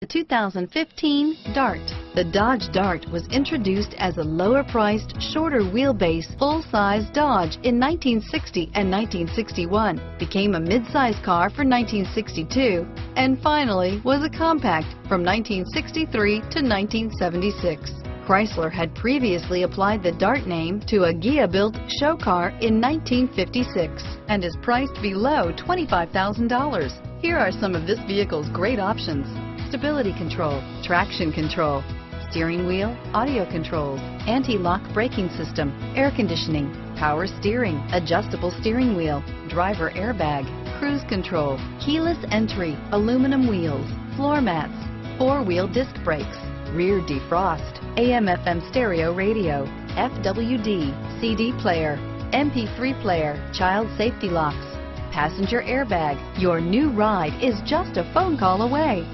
The 2015 Dart. The Dodge Dart was introduced as a lower-priced, shorter wheelbase, full-size Dodge in 1960 and 1961, became a mid-size car for 1962, and finally was a compact from 1963 to 1976. Chrysler had previously applied the Dart name to a Ghia-built show car in 1956 and is priced below $25,000. Here are some of this vehicle's great options stability control, traction control, steering wheel, audio controls, anti-lock braking system, air conditioning, power steering, adjustable steering wheel, driver airbag, cruise control, keyless entry, aluminum wheels, floor mats, four-wheel disc brakes, rear defrost, AM FM stereo radio, FWD, CD player, MP3 player, child safety locks, passenger airbag. Your new ride is just a phone call away.